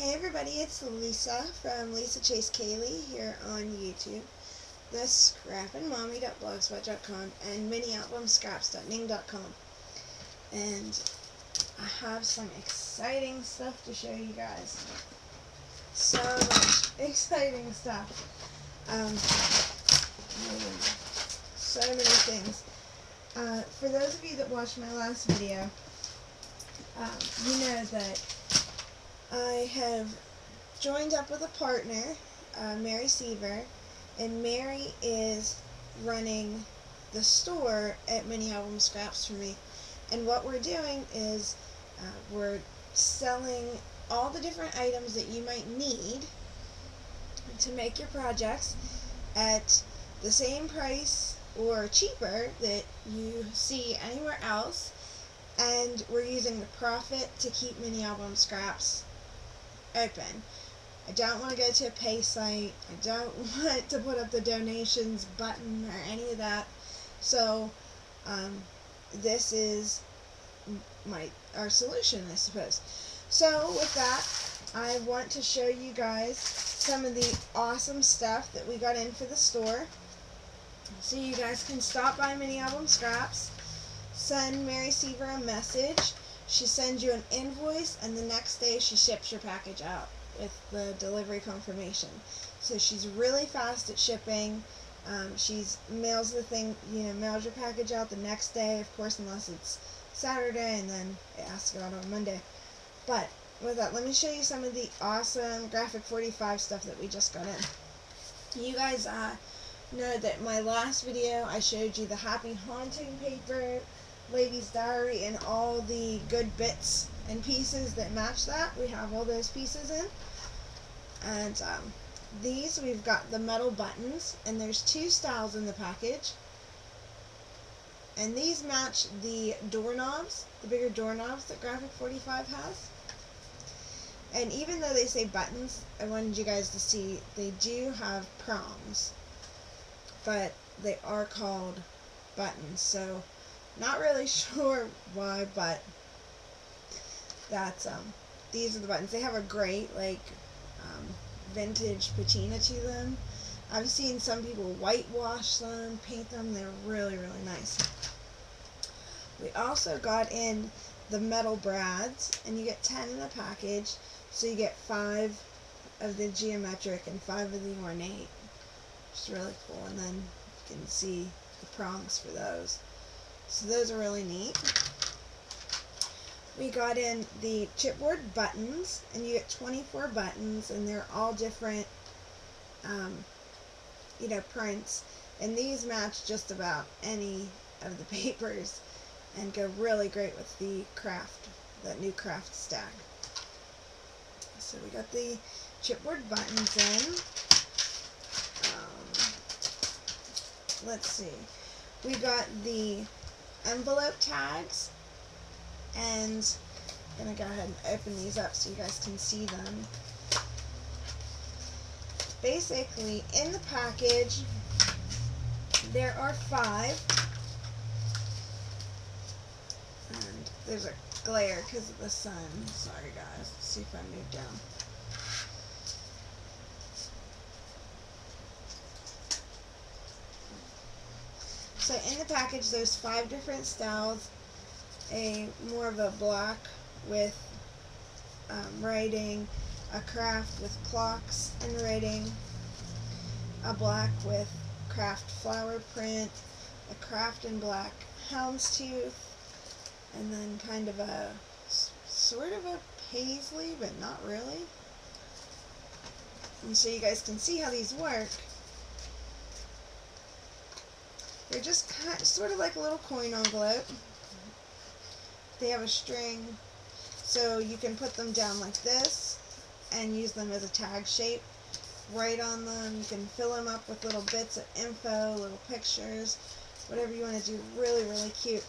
Hey everybody, it's Lisa from Lisa Chase Kaylee here on YouTube, the scrappingmommy.blogspot.com, and minialbumscraps.ning.com. And mini album scraps.ning.com. And I have some exciting stuff to show you guys. So much exciting stuff. Um, so many things. Uh, for those of you that watched my last video, um, you know that I have joined up with a partner, uh, Merry Seaver, and Merry is running the store at Mini Album Scraps for me. And what we're doing is uh, we're selling all the different items that you might need to make your projects at the same price or cheaper that you see anywhere else and we're using the profit to keep mini album scraps open. I don't want to go to a pay site. I don't want to put up the donations button or any of that. So, um, this is my our solution, I suppose. So, with that, I want to show you guys some of the awesome stuff that we got in for the store. So you guys can stop by Mini Album Scraps, send Merry Seaver a message, she sends you an invoice and the next day she ships your package out with the delivery confirmation. So she's really fast at shipping. Um, she's mails the thing, you know, mails your package out the next day, of course, unless it's Saturday and then it has to go out on Monday. But with that, let me show you some of the awesome Graphic 45 stuff that we just got in. You guys uh, know that my last video I showed you the Happy Haunting paper Lady's Diary and all the good bits and pieces that match that. We have all those pieces in. And um, these, we've got the metal buttons, and there's two styles in the package. And these match the doorknobs, the bigger doorknobs that Graphic 45 has. And even though they say buttons, I wanted you guys to see they do have prongs. But they are called buttons. So not really sure why, but that's, um, these are the buttons. They have a great, like, um, vintage patina to them. I've seen some people whitewash them, paint them. They're really, really nice. We also got in the metal brads, and you get 10 in a package, so you get 5 of the geometric and 5 of the ornate. Which is really cool, and then you can see the prongs for those. So those are really neat. We got in the chipboard buttons, and you get 24 buttons, and they're all different, um, you know, prints. And these match just about any of the papers and go really great with the craft, that new craft stack. So we got the chipboard buttons in. Um, let's see. We got the envelope tags and I'm going to go ahead and open these up so you guys can see them. Basically, in the package, there are five. And there's a glare because of the sun. Sorry guys. Let's see if I move down. So in the package there's five different styles. A more of a black with um, writing, a craft with clocks and writing, a black with craft flower print, a craft in black houndstooth, and then kind of a sort of a paisley, but not really. And so you guys can see how these work. They're just kind sort of like a little coin envelope. They have a string, so you can put them down like this and use them as a tag shape. Write on them. You can fill them up with little bits of info, little pictures, whatever you want to do. Really, really cute.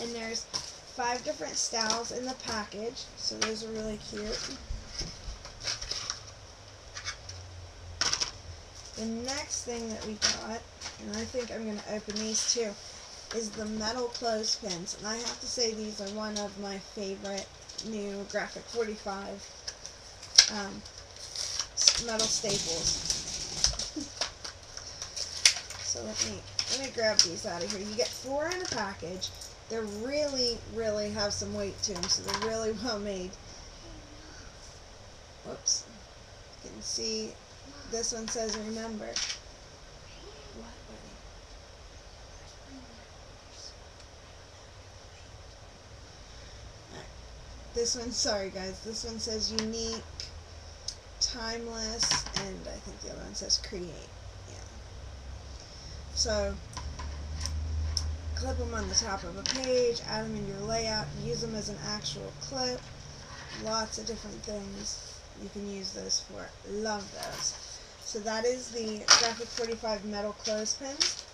And there's five different styles in the package, so those are really cute. The next thing that we got and I think I'm going to open these too, is the metal clothespins. And I have to say these are one of my favorite new Graphic 45 um, metal staples. so let me let me grab these out of here. You get four in a package. They really, really have some weight to them, so they're really well made. Whoops. You can see this one says remember. This one, sorry guys, this one says unique, timeless, and I think the other one says create. Yeah. So, clip them on the top of a page, add them in your layout, use them as an actual clip. Lots of different things you can use those for. Love those. So that is the Graphic 45 metal clothespins.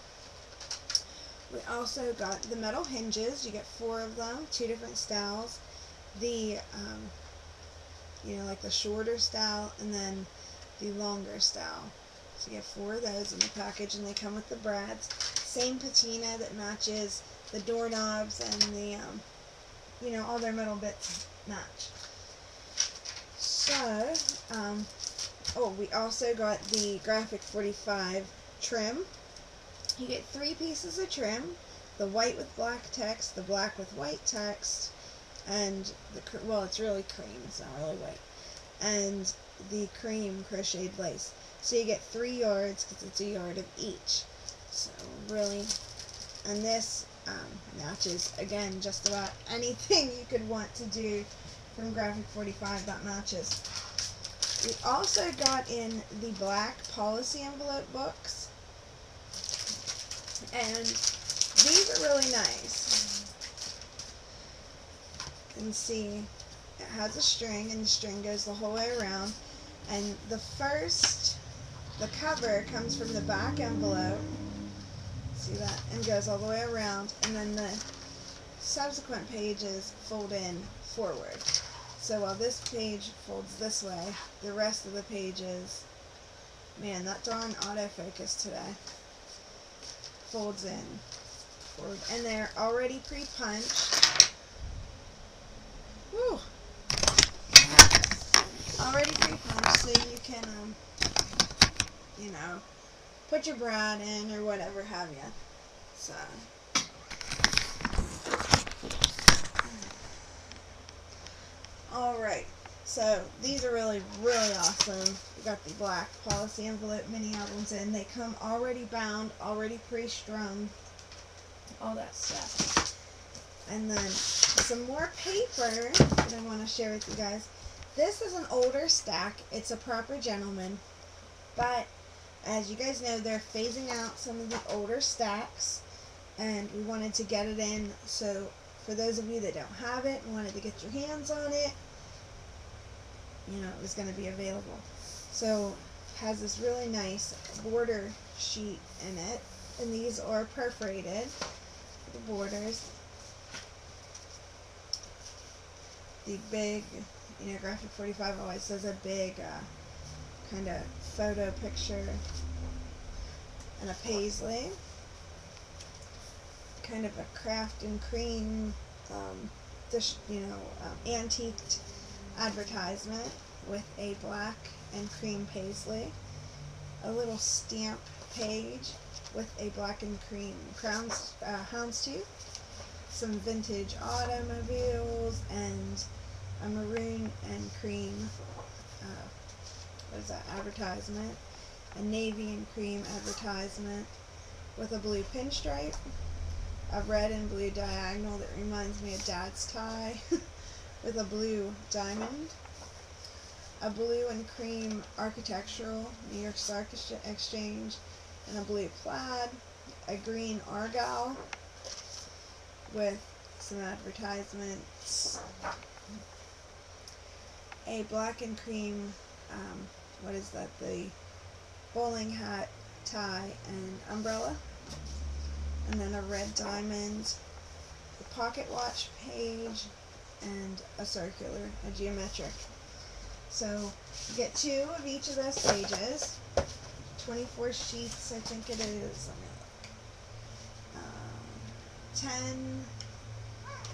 We also got the metal hinges. You get four of them, two different styles the, um, you know, like the shorter style and then the longer style. So you get four of those in the package and they come with the brads. Same patina that matches the doorknobs and the, um, you know, all their metal bits match. So, um, oh, we also got the Graphic 45 trim. You get three pieces of trim. The white with black text, the black with white text, and the well, it's really cream. It's not really white, and the cream crocheted lace. So you get three yards because it's a yard of each. So really, and this um, matches again just about anything you could want to do from Graphic 45 that matches. We also got in the black policy envelope books. And these are really nice can see it has a string and the string goes the whole way around. And the first the cover comes from the back envelope see that and goes all the way around and then the subsequent pages fold in forward. So while this page folds this way the rest of the pages man that darn autofocus today folds in forward. And they're already pre-punched Already pre-punched, so you can, um, you know, put your brad in or whatever have you. So. Alright, so these are really, really awesome. We got the black policy envelope mini albums in. They come already bound, already pre-strung, all that stuff. And then some more paper that I want to share with you guys. This is an older stack. It's a proper gentleman. But as you guys know, they're phasing out some of the older stacks. And we wanted to get it in. So for those of you that don't have it and wanted to get your hands on it, you know, it was going to be available. So it has this really nice border sheet in it. And these are perforated, the borders. The big, you know, Graphic 45 always says a big uh, kind of photo picture and a paisley. Kind of a craft and cream, um, this, you know, um, antiqued advertisement with a black and cream paisley. A little stamp page with a black and cream crown, uh, houndstooth some vintage automobiles and a maroon and cream uh, what is that advertisement. A navy and cream advertisement with a blue pinstripe a red and blue diagonal that reminds me of dad's tie with a blue diamond. A blue and cream architectural New York Stock Exchange and a blue plaid. A green argyle with some advertisements. A black and cream, um, what is that, the bowling hat, tie, and umbrella. And then a red diamond, the pocket watch page, and a circular, a geometric. So you get two of each of those pages. 24 sheets, I think it is. 10,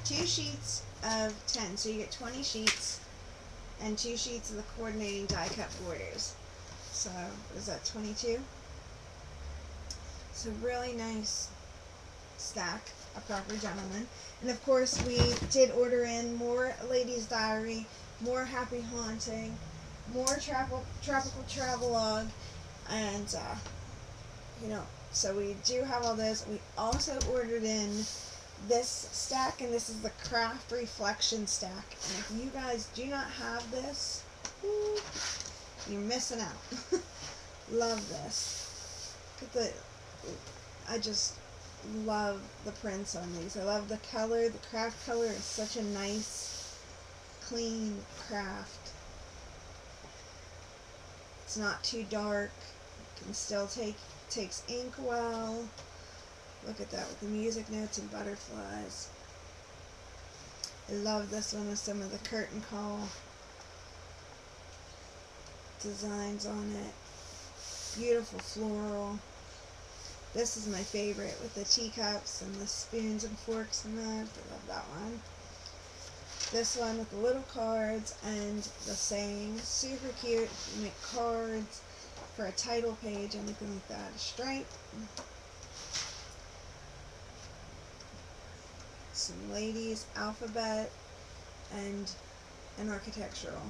two sheets of 10. So you get 20 sheets and two sheets of the coordinating die cut borders. So, is that 22? It's a really nice stack, a proper gentleman. And of course we did order in more Ladies Diary, more Happy Haunting, more travel, Tropical Travelogue, and uh, you know, so we do have all those. We also ordered in this stack, and this is the Kraft Reflection stack. And if you guys do not have this, you're missing out. love this. Look the, I just love the prints on these. I love the color. The craft color is such a nice, clean craft. It's not too dark. It can still take takes ink well. Look at that with the music notes and butterflies. I love this one with some of the curtain call designs on it. Beautiful floral. This is my favorite with the teacups and the spoons and forks and that. I love that one. This one with the little cards and the saying. Super cute. You make cards for a title page, anything like that. A stripe. Some ladies, alphabet, and an architectural.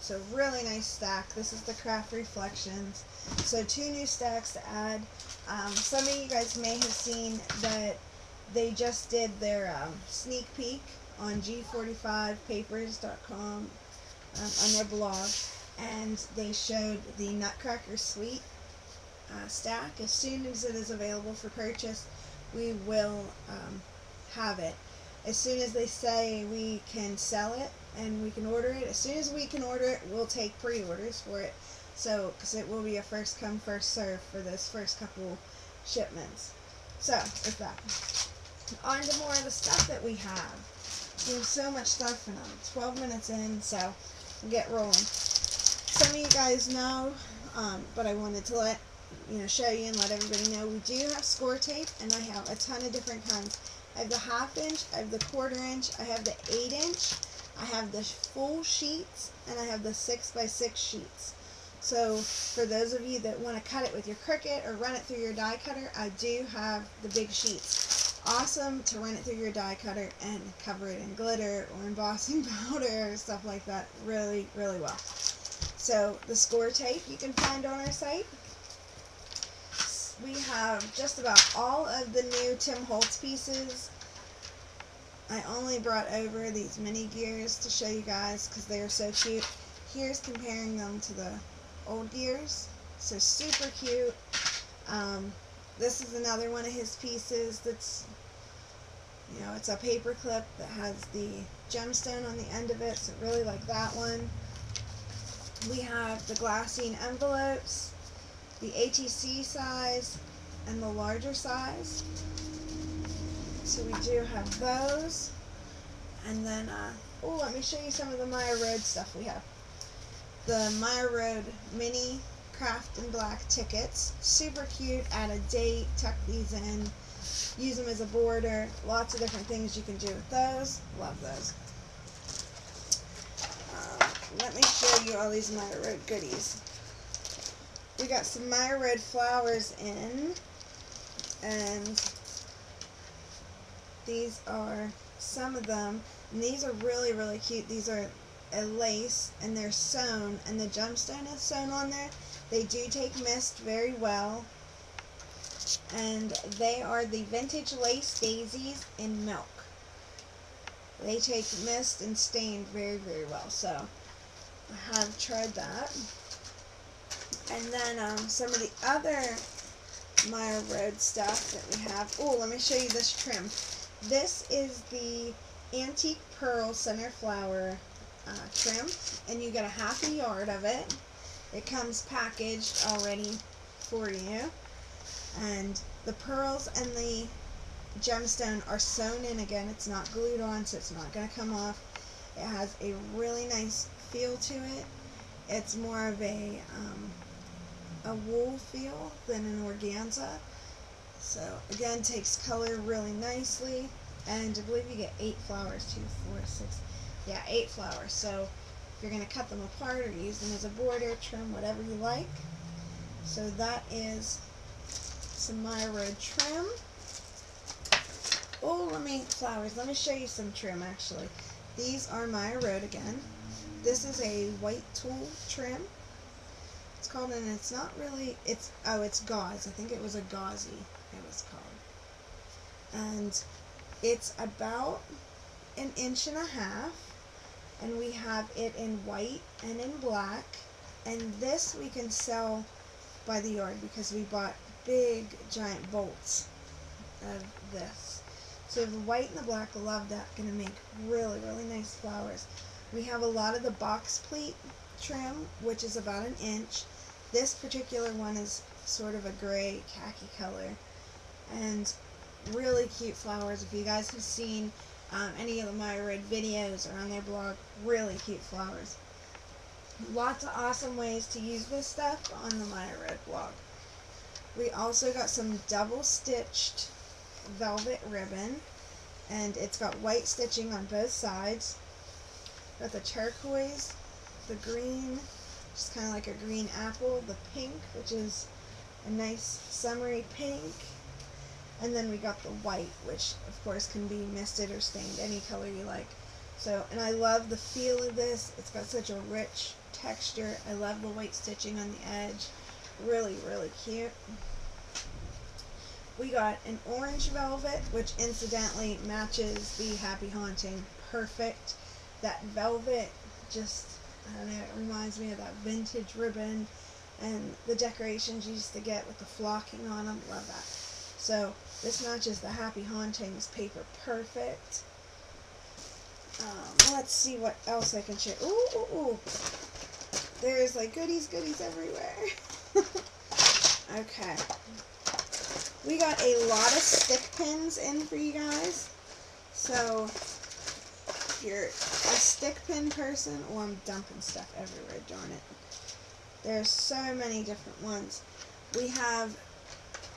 So really nice stack. This is the Kraft Reflections. So two new stacks to add. Um, some of you guys may have seen that they just did their um, sneak peek on g45papers.com um, on their blog and they showed the Nutcracker Sweet uh, stack. As soon as it is available for purchase, we will um, have it. As soon as they say we can sell it and we can order it, as soon as we can order it, we'll take pre-orders for it. So, because it will be a first come, first serve for those first couple shipments. So, with that, on to more of the stuff that we have. We have so much stuff and I'm 12 minutes in, so get rolling some of you guys know, um, but I wanted to let you know show you and let everybody know we do have score tape, and I have a ton of different kinds. I have the half inch, I have the quarter inch, I have the eight inch, I have the full sheets, and I have the six by six sheets. So for those of you that want to cut it with your Cricut or run it through your die cutter, I do have the big sheets. Awesome to run it through your die cutter and cover it in glitter or embossing powder or stuff like that really, really well. So the score tape you can find on our site. We have just about all of the new Tim Holtz pieces. I only brought over these mini gears to show you guys because they are so cute. Here's comparing them to the old gears. So super cute. Um, this is another one of his pieces that's, you know, it's a paper clip that has the gemstone on the end of it. So really like that one we have the glassine envelopes, the ATC size, and the larger size. So we do have those. And then, uh, oh, let me show you some of the Maya Road stuff we have. The Maya Road mini craft in black tickets. Super cute. Add a date, tuck these in, use them as a border. Lots of different things you can do with those. Love those let me show you all these Maya Road goodies. We got some Maya Road flowers in, and these are some of them. And these are really, really cute. These are a lace, and they're sewn, and the gemstone is sewn on there. They do take mist very well. And they are the vintage lace daisies in milk. They take mist and stain very, very well. So, have tried that. And then um, some of the other Maya Road stuff that we have. Oh, let me show you this trim. This is the Antique Pearl Center Flower uh, trim, and you get a half a yard of it. It comes packaged already for you. And the pearls and the gemstone are sewn in again. It's not glued on, so it's not going to come off. It has a really nice feel to it. It's more of a um, a wool feel than an organza. So again, takes color really nicely. And I believe you get eight flowers, two, four, six. yeah, eight flowers. So if you're going to cut them apart or use them as a border, trim whatever you like. So that is some Maya trim. Oh, let me, flowers, let me show you some trim actually. These are Maya Road again. This is a white tulle trim. It's called, and it's not really, it's, oh, it's gauze. I think it was a gauzy it was called. And it's about an inch and a half. And we have it in white and in black. And this we can sell by the yard because we bought big giant bolts of this. So the white and the black, love that. Gonna make really, really nice flowers. We have a lot of the box pleat trim, which is about an inch. This particular one is sort of a gray khaki color. And really cute flowers. If you guys have seen um, any of the Maya Road videos or on their blog, really cute flowers. Lots of awesome ways to use this stuff on the Maya Road blog. We also got some double stitched velvet ribbon and it's got white stitching on both sides. Got the turquoise, the green, just kind of like a green apple, the pink, which is a nice summery pink, and then we got the white, which of course can be misted or stained any color you like. So, and I love the feel of this. It's got such a rich texture. I love the white stitching on the edge. Really, really cute. We got an orange velvet, which incidentally matches the Happy Haunting perfect. That velvet just, I don't know, it reminds me of that vintage ribbon and the decorations you used to get with the flocking on them. Love that. So this matches the Happy Hauntings paper perfect. Um, let's see what else I can share. Ooh, ooh, ooh. There's like goodies, goodies everywhere. okay. We got a lot of stick pins in for you guys. So, if you're a stick pin person, oh, I'm dumping stuff everywhere, darn it. There's so many different ones. We have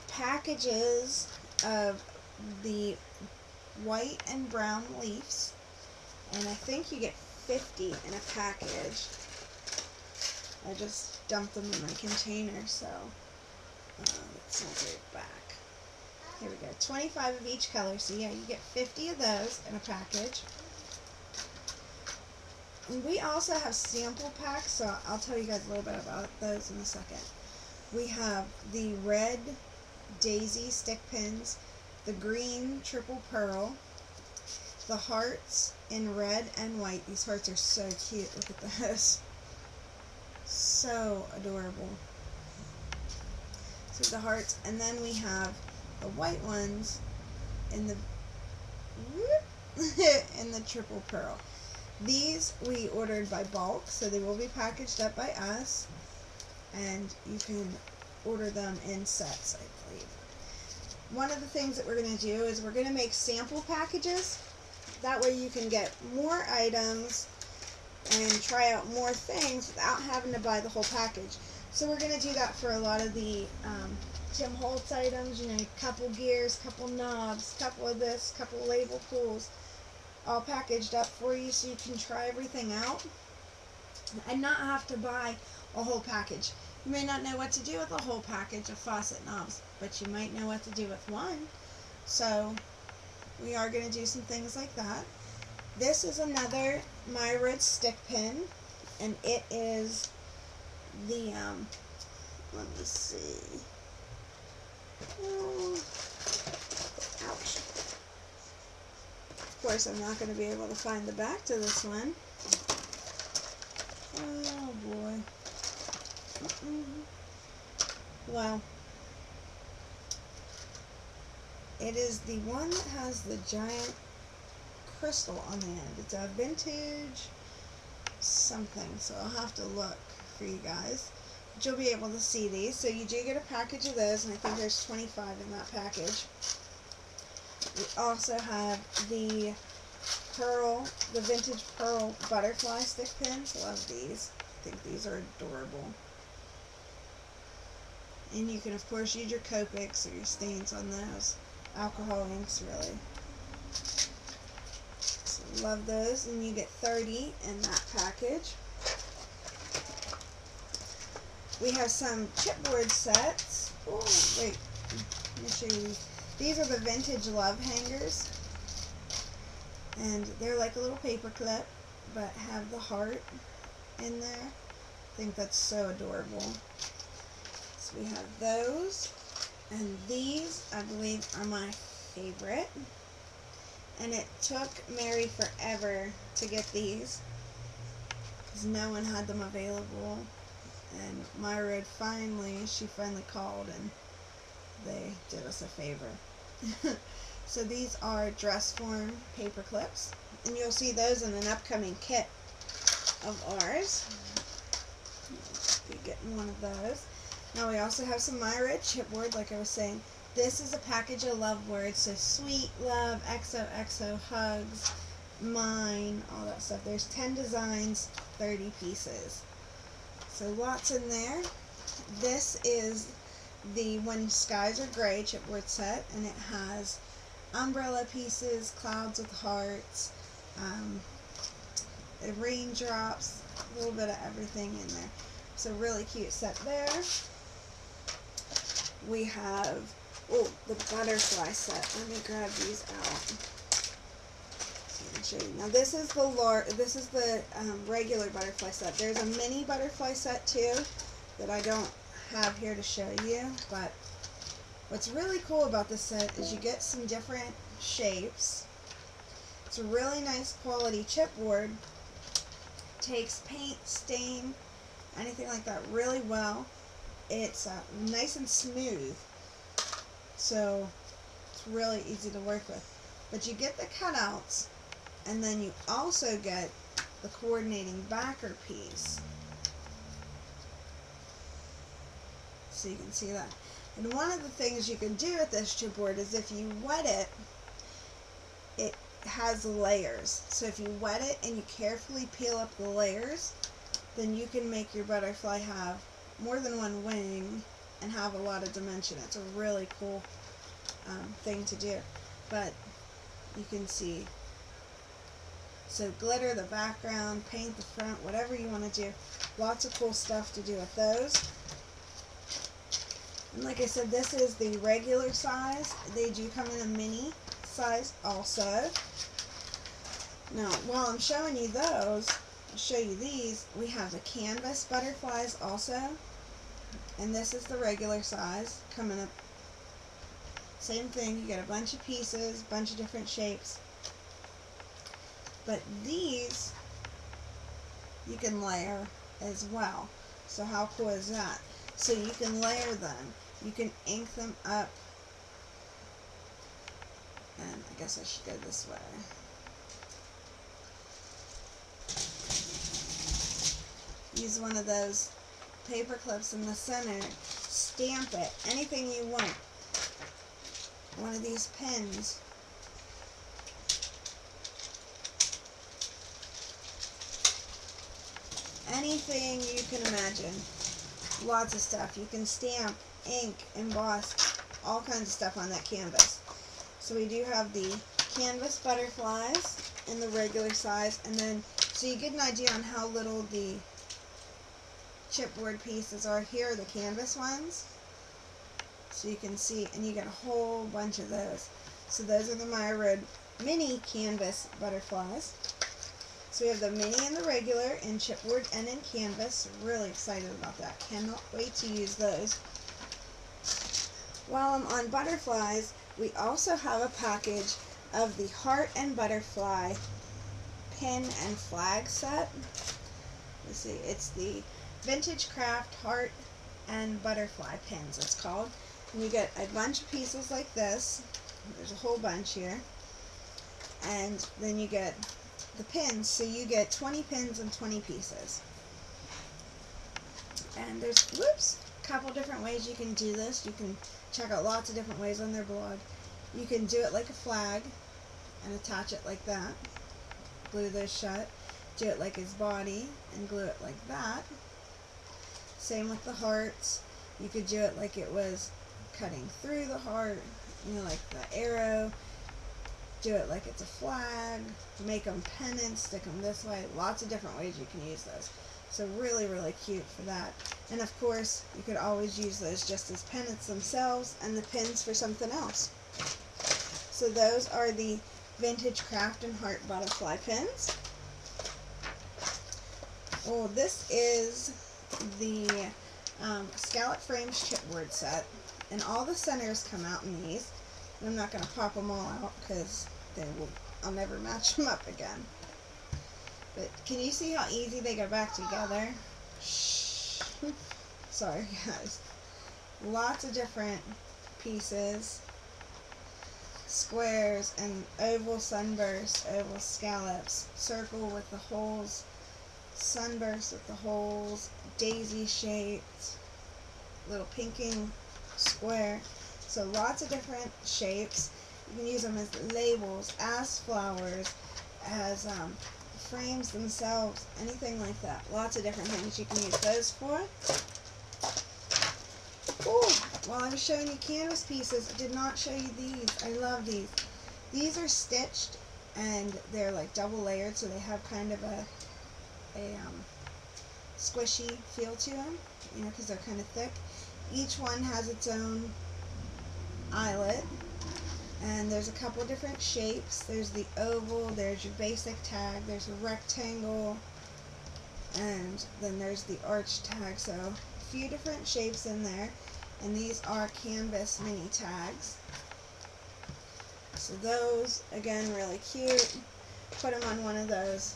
packages of the white and brown leaves. And I think you get 50 in a package. I just dumped them in my container, so um, it's not very back. Here we go, 25 of each color. So yeah, you get 50 of those in a package. And we also have sample packs, so I'll tell you guys a little bit about those in a second. We have the red daisy stick pins, the green triple pearl, the hearts in red and white. These hearts are so cute. Look at those. So adorable. So the hearts, and then we have the white ones in the in the triple pearl. These we ordered by bulk, so they will be packaged up by us, and you can order them in sets, I believe. One of the things that we're going to do is we're going to make sample packages. That way you can get more items and try out more things without having to buy the whole package. So we're going to do that for a lot of the um, Tim Holtz items, you know, a couple gears, couple knobs, couple of this, couple label pulls all packaged up for you so you can try everything out and not have to buy a whole package. You may not know what to do with a whole package of faucet knobs, but you might know what to do with one. So we are going to do some things like that. This is another Maya Road stick pin, and it is the, um, let me see. Oh, ouch course, I'm not going to be able to find the back to this one. Oh, boy. Mm -mm. Well, it is the one that has the giant crystal on the end. It's a vintage something, so I'll have to look for you guys. But you'll be able to see these. So you do get a package of those, and I think there's 25 in that package. We also have the pearl, the vintage pearl butterfly stick pins. Love these. I think these are adorable. And you can, of course, use your Copics or your stains on those. Alcohol inks, really. So Love those. And you get 30 in that package. We have some chipboard sets. Oh, wait. Let me show you these. Are the vintage love hangers. And they're like a little paper clip, but have the heart in there. I think that's so adorable. So we have those. And these, I believe, are my favorite. And it took Merry forever to get these. Because no one had them available. And Myra finally, she finally called and they did us a favor. so these are dress form paper clips. And you'll see those in an upcoming kit of ours. Be getting one of those. Now we also have some Myra chipboard, like I was saying. This is a package of love words, so sweet, love, XOXO, hugs, mine, all that stuff. There's 10 designs, 30 pieces. So lots in there. This is the When Skies Are Gray chipboard set, and it has umbrella pieces, clouds with hearts, um, raindrops, a little bit of everything in there. So really cute set there. We have, oh, the butterfly set. Let me grab these out. Now this is the lar this is the um, regular butterfly set. There's a mini butterfly set too that I don't have here to show you, but what's really cool about this set is you get some different shapes. It's a really nice quality chipboard. Takes paint, stain, anything like that really well. It's uh, nice and smooth, so it's really easy to work with. But you get the cutouts, and then you also get the coordinating backer piece. So you can see that. And one of the things you can do with this chipboard is if you wet it, it has layers. So if you wet it and you carefully peel up the layers, then you can make your butterfly have more than one wing and have a lot of dimension. It's a really cool um, thing to do. But you can see, so glitter the background, paint the front, whatever you want to do. Lots of cool stuff to do with those. And like I said, this is the regular size. They do come in a mini size also. Now, while I'm showing you those, I'll show you these. We have the canvas butterflies also. And this is the regular size coming up. Same thing, you get a bunch of pieces, bunch of different shapes. But these, you can layer as well. So how cool is that? So you can layer them. You can ink them up. And I guess I should go this way. use one of those paper clips in the center, stamp it, anything you want. One of these pins. Anything you can imagine. Lots of stuff. You can stamp, ink, emboss, all kinds of stuff on that canvas. So we do have the canvas butterflies in the regular size, and then so you get an idea on how little the chipboard pieces are. Here are the canvas ones. So you can see, and you get a whole bunch of those. So those are the Myra mini canvas butterflies. So we have the mini and the regular in chipboard and in canvas. Really excited about that. Cannot wait to use those. While I'm on butterflies, we also have a package of the heart and butterfly pin and flag set. Let's see, it's the Vintage Craft Heart and Butterfly Pins, it's called. And you get a bunch of pieces like this. There's a whole bunch here. And then you get the pins. So you get 20 pins and 20 pieces. And there's, whoops, couple different ways you can do this. You can check out lots of different ways on their blog. You can do it like a flag and attach it like that. Glue this shut. Do it like his body and glue it like that. Same with the hearts. You could do it like it was cutting through the heart, you know, like the arrow. do it like it's a flag, make them pennants, stick them this way. Lots of different ways you can use those. So really, really cute for that. And of course, you could always use those just as pennants themselves and the pins for something else. So those are the vintage craft and heart butterfly pins. Oh, this is the um, scallop frames chipboard set. And all the centers come out in these. And I'm not going to pop them all out because they will, I'll never match them up again. But can you see how easy they go back together? Shh. Sorry guys. Lots of different pieces. Squares and oval sunburst, oval scallops, circle with the holes, sunburst with the holes, daisy shaped, little pinking square. So lots of different shapes. You can use them as labels, as flowers, as um, frames themselves, anything like that. Lots of different things you can use those for. Oh, while I was showing you canvas pieces, I did not show you these. I love these. These are stitched and they're like double layered so they have kind of a, a um, squishy feel to them, you know, because they're kind of thick. Each one has its own eyelet there's a couple different shapes. There's the oval, there's your basic tag, there's a rectangle, and then there's the arch tag. So a few different shapes in there. And these are canvas mini tags. So those, again, really cute. Put them on one of those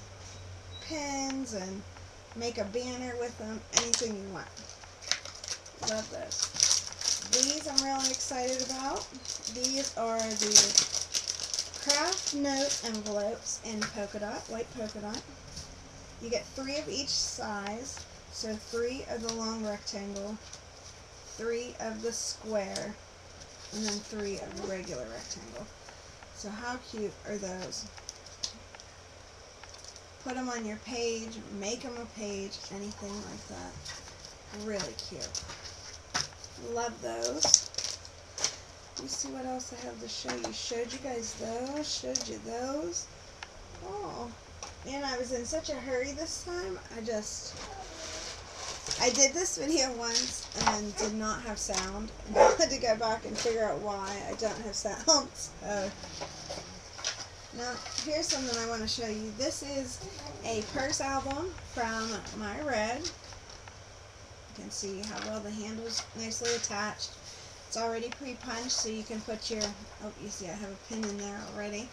pins and make a banner with them, anything you want. Love those. These I'm really excited about. These are the craft note envelopes in polka dot, white polka dot. You get three of each size, so three of the long rectangle, three of the square, and then three of the regular rectangle. So how cute are those? Put them on your page, make them a page, anything like that. Really cute. Love those. Let me see what else I have to show you. Showed you guys those. Showed you those. Oh. Man, I was in such a hurry this time. I just... I did this video once and did not have sound. I had to go back and figure out why I don't have sound. So. Now, here's something I want to show you. This is a purse album from Maya Road can see how well the handle's nicely attached. It's already pre-punched so you can put your, oh you see I have a pin in there already.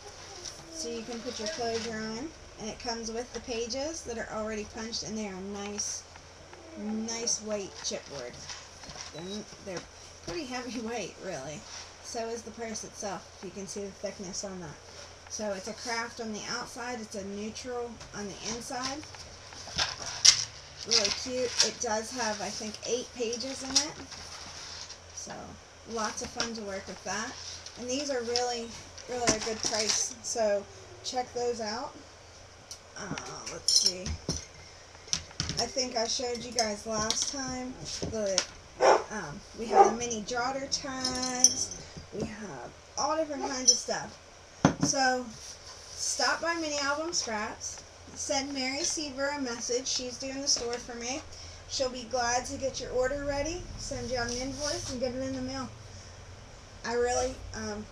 So you can put your closure on and it comes with the pages that are already punched and they are nice, nice white chipboard. They're, they're pretty heavy weight really. So is the purse itself, you can see the thickness on that. So it's a craft on the outside, it's a neutral on the inside really cute. It does have, I think, eight pages in it. So, lots of fun to work with that. And these are really, really a good price. So, check those out. Uh, let's see. I think I showed you guys last time the um, we have the mini jotter tags. We have all different kinds of stuff. So, stop by Mini Album Scraps send Merry Seaver a message. She's doing the store for me. She'll be glad to get your order ready, send you an invoice, and get it in the mail. I really, um,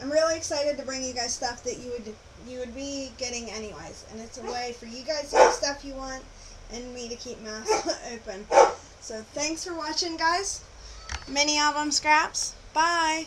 I'm really excited to bring you guys stuff that you would you would be getting anyways, and it's a way for you guys to get stuff you want and me to keep mouth open. So thanks for watching, guys. Mini album scraps. Bye.